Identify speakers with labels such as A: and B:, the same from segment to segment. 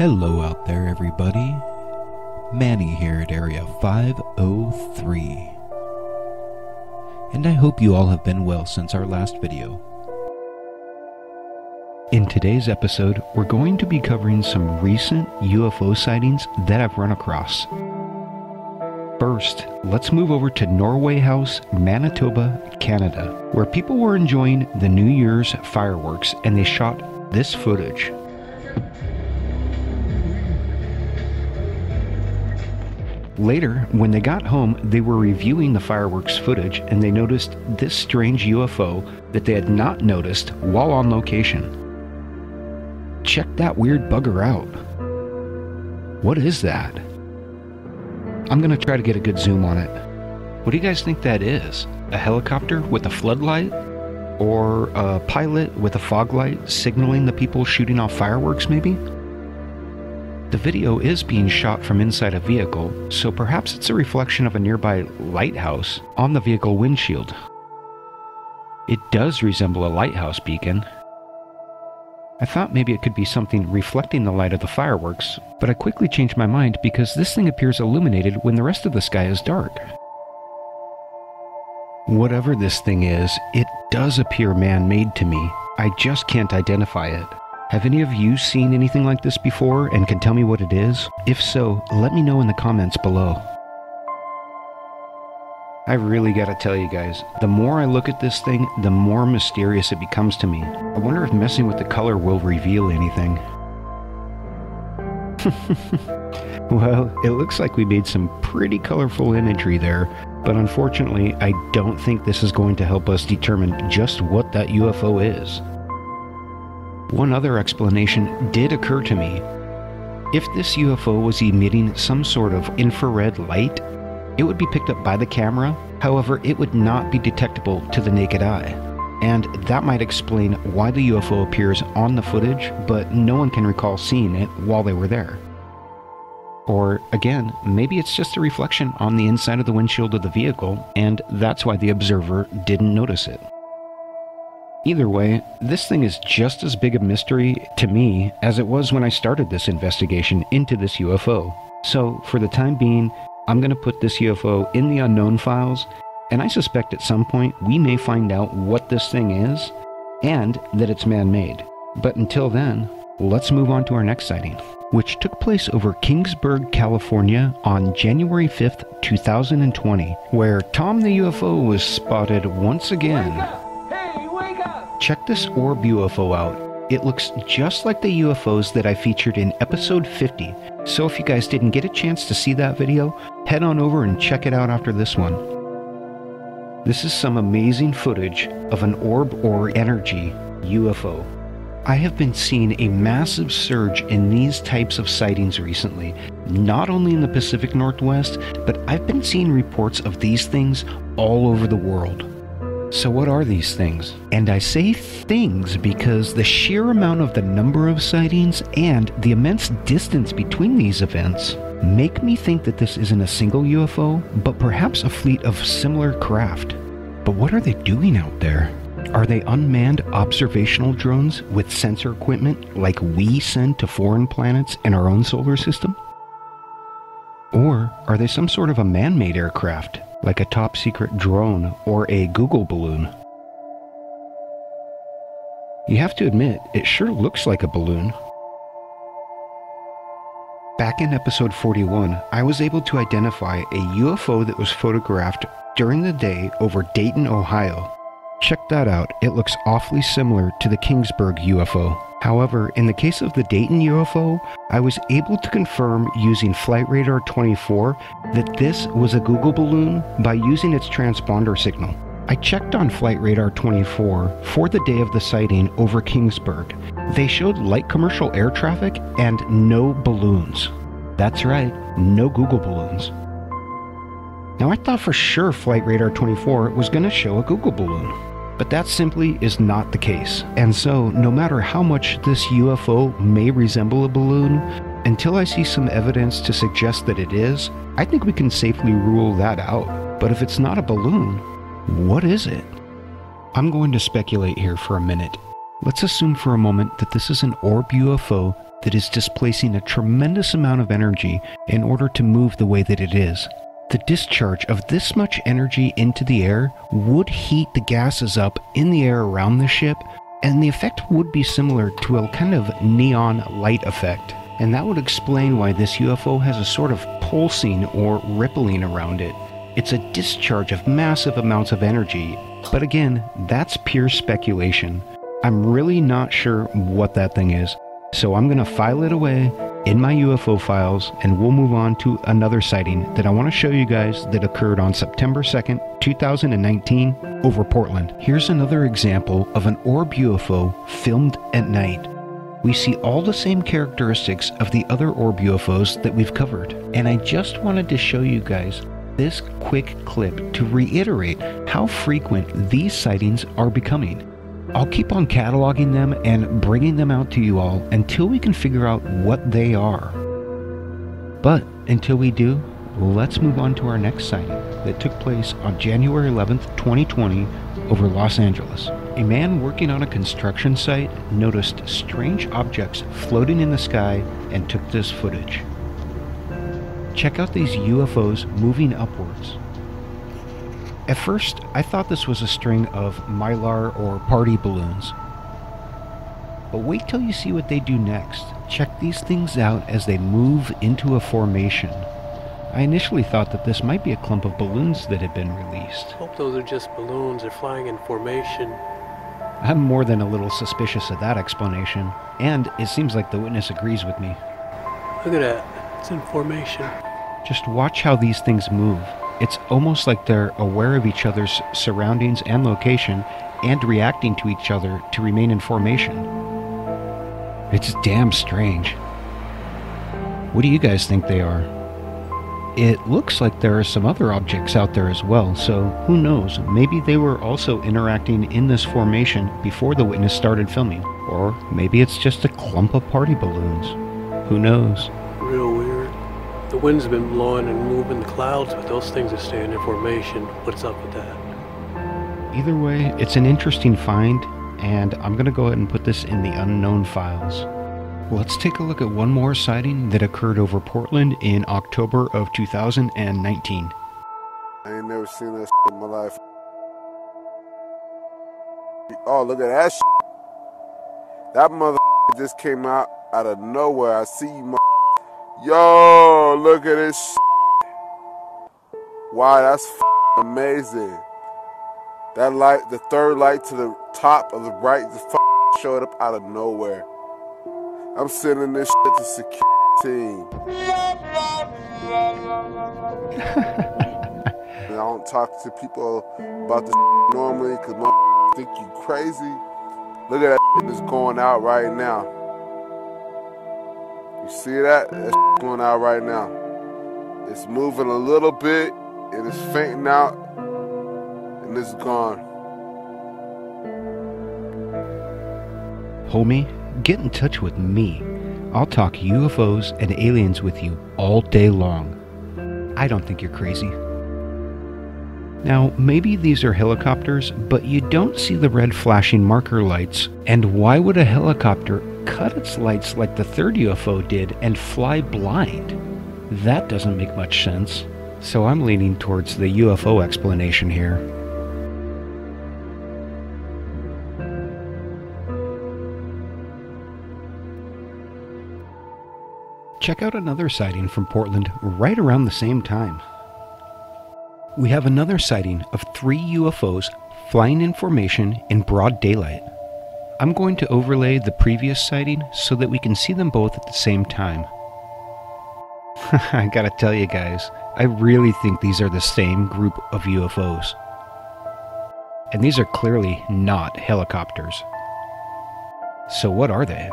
A: Hello out there, everybody. Manny here at Area 503. And I hope you all have been well since our last video. In today's episode, we're going to be covering some recent UFO sightings that I've run across. First, let's move over to Norway House, Manitoba, Canada, where people were enjoying the New Year's fireworks and they shot this footage. Later, when they got home, they were reviewing the fireworks footage and they noticed this strange UFO that they had not noticed while on location. Check that weird bugger out. What is that? I'm going to try to get a good zoom on it. What do you guys think that is? A helicopter with a floodlight? Or a pilot with a fog light signaling the people shooting off fireworks, maybe? The video is being shot from inside a vehicle, so perhaps it's a reflection of a nearby lighthouse on the vehicle windshield. It does resemble a lighthouse beacon. I thought maybe it could be something reflecting the light of the fireworks, but I quickly changed my mind because this thing appears illuminated when the rest of the sky is dark. Whatever this thing is, it does appear man made to me. I just can't identify it. Have any of you seen anything like this before and can tell me what it is? If so, let me know in the comments below. I really gotta tell you guys, the more I look at this thing, the more mysterious it becomes to me. I wonder if messing with the color will reveal anything. well, it looks like we made some pretty colorful imagery there, but unfortunately, I don't think this is going to help us determine just what that UFO is. One other explanation did occur to me. If this UFO was emitting some sort of infrared light, it would be picked up by the camera, however, it would not be detectable to the naked eye. And that might explain why the UFO appears on the footage, but no one can recall seeing it while they were there. Or, again, maybe it's just a reflection on the inside of the windshield of the vehicle, and that's why the observer didn't notice it. Either way, this thing is just as big a mystery to me as it was when I started this investigation into this UFO. So, for the time being, I'm going to put this UFO in the unknown files, and I suspect at some point we may find out what this thing is and that it's man made. But until then, let's move on to our next sighting, which took place over Kingsburg, California on January 5th, 2020, where Tom the UFO was spotted once again. Check this orb UFO out. It looks just like the UFOs that I featured in episode 50. So if you guys didn't get a chance to see that video, head on over and check it out after this one. This is some amazing footage of an orb or energy UFO. I have been seeing a massive surge in these types of sightings recently, not only in the Pacific Northwest, but I've been seeing reports of these things all over the world. So, what are these things? And I say things because the sheer amount of the number of sightings and the immense distance between these events make me think that this isn't a single UFO, but perhaps a fleet of similar craft. But what are they doing out there? Are they unmanned observational drones with sensor equipment like we send to foreign planets in our own solar system? Or are they some sort of a man made aircraft like a top secret drone or a Google balloon. You have to admit, it sure looks like a balloon. Back in episode 41, I was able to identify a UFO that was photographed during the day over Dayton, Ohio. Check that out, it looks awfully similar to the Kingsburg UFO. However, in the case of the Dayton UFO, I was able to confirm using Flight Radar 24 that this was a Google balloon by using its transponder signal. I checked on Flight Radar 24 for the day of the sighting over Kingsburg. They showed light commercial air traffic and no balloons. That's right, no Google balloons. Now I thought for sure Flight Radar 24 was going to show a Google balloon. But that simply is not the case. And so, no matter how much this UFO may resemble a balloon, until I see some evidence to suggest that it is, I think we can safely rule that out. But if it's not a balloon, what is it? I'm going to speculate here for a minute. Let's assume for a moment that this is an orb UFO that is displacing a tremendous amount of energy in order to move the way that it is. The discharge of this much energy into the air would heat the gases up in the air around the ship, and the effect would be similar to a kind of neon light effect. And that would explain why this UFO has a sort of pulsing or rippling around it. It's a discharge of massive amounts of energy, but again, that's pure speculation. I'm really not sure what that thing is, so I'm going to file it away in my UFO files and we'll move on to another sighting that I want to show you guys that occurred on September 2nd, 2019 over Portland. Here's another example of an orb UFO filmed at night. We see all the same characteristics of the other orb UFOs that we've covered. And I just wanted to show you guys this quick clip to reiterate how frequent these sightings are becoming. I'll keep on cataloging them and bringing them out to you all until we can figure out what they are. But until we do, let's move on to our next sighting that took place on January 11th, 2020 over Los Angeles. A man working on a construction site noticed strange objects floating in the sky and took this footage. Check out these UFOs moving upwards. At first, I thought this was a string of mylar or party balloons. But wait till you see what they do next. Check these things out as they move into a formation. I initially thought that this might be a clump of balloons that had been released.
B: Hope those are just balloons. They're flying in formation.
A: I'm more than a little suspicious of that explanation, and it seems like the witness agrees with me.
B: Look at that. It's in formation.
A: Just watch how these things move. It's almost like they're aware of each other's surroundings and location and reacting to each other to remain in formation. It's damn strange. What do you guys think they are? It looks like there are some other objects out there as well, so who knows? Maybe they were also interacting in this formation before the witness started filming. Or maybe it's just a clump of party balloons. Who knows?
B: Real weird. The wind's been blowing and moving the clouds, but those things are staying in formation. What's up with that?
A: Either way, it's an interesting find, and I'm going to go ahead and put this in the unknown files. Let's take a look at one more sighting that occurred over Portland in October of 2019.
C: I ain't never seen that in my life. Oh, look at that That mother just came out out of nowhere. I see you, Yo, look at this. Wow, that's amazing. That light, the third light to the top of the right, just showed up out of nowhere. I'm sending this shit to security. I don't talk to people about this normally because think you crazy. Look at that shit that's going out right now. See that? That's going out right now. It's moving a little bit and it's fainting out and it's gone.
A: Homie, get in touch with me. I'll talk UFOs and aliens with you all day long. I don't think you're crazy. Now, maybe these are helicopters, but you don't see the red flashing marker lights. And why would a helicopter cut its lights like the third UFO did and fly blind. That doesn't make much sense. So I'm leaning towards the UFO explanation here. Check out another sighting from Portland right around the same time. We have another sighting of three UFOs flying in formation in broad daylight. I'm going to overlay the previous sighting so that we can see them both at the same time. I gotta tell you guys, I really think these are the same group of UFOs. And these are clearly not helicopters. So what are they?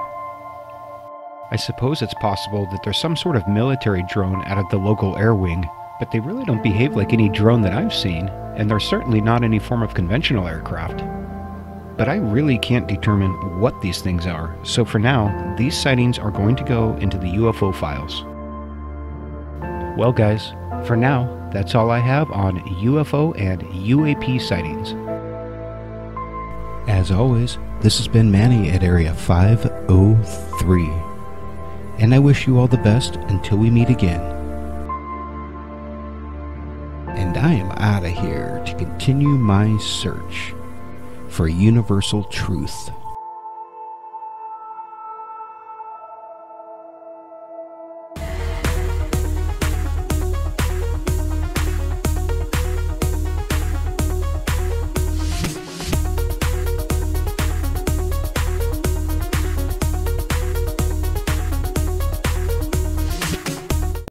A: I suppose it's possible that they're some sort of military drone out of the local air wing, but they really don't behave like any drone that I've seen, and they're certainly not any form of conventional aircraft but I really can't determine what these things are, so for now, these sightings are going to go into the UFO files. Well, guys, for now, that's all I have on UFO and UAP sightings. As always, this has been Manny at Area 503. and I wish you all the best until we meet again. And I am out of here to continue my search for universal truth.